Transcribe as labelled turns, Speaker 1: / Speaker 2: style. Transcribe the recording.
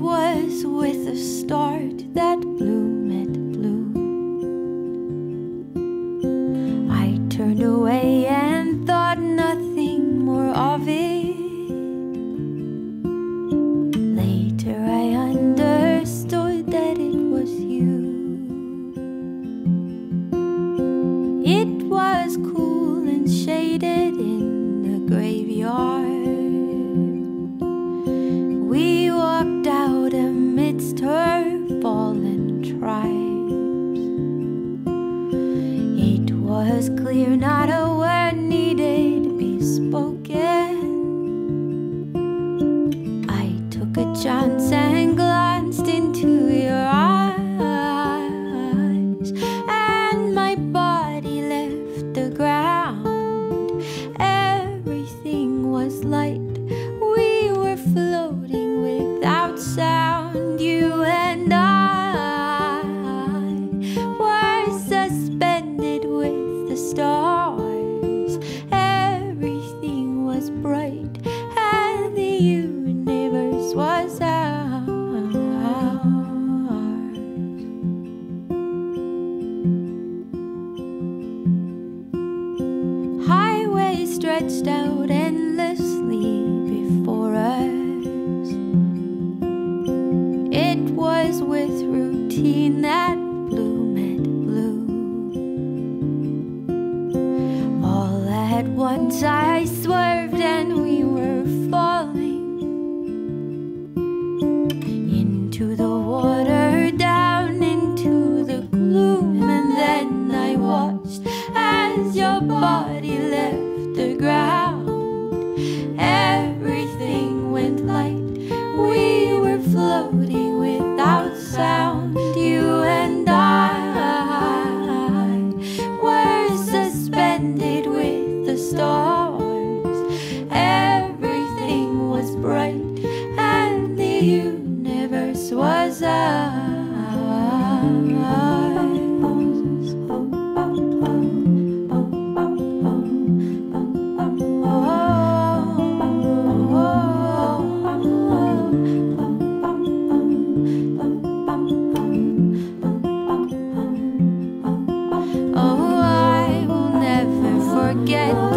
Speaker 1: was with a start that bloom it blew. I turned away and thought nothing more of it. Later I understood that it was you. It was cool and shaded in the graveyard. Stretched out endlessly before us. It was with routine that bloom it blew. All at once I swerved and we floating without sound. You and I were suspended with the stars. Everything was bright, and the forget